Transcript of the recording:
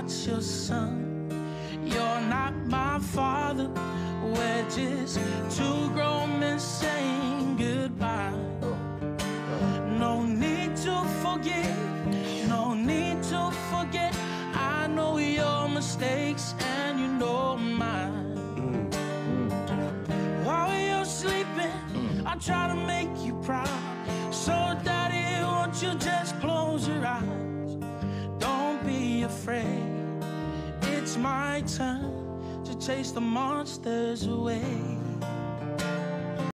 Not your son. You're not my father. We're just two grown men saying goodbye. No need to forgive, no need to forget. I know your mistakes and you know mine. While you're sleeping, I try to make you proud. Afraid. It's my turn to chase the monsters away.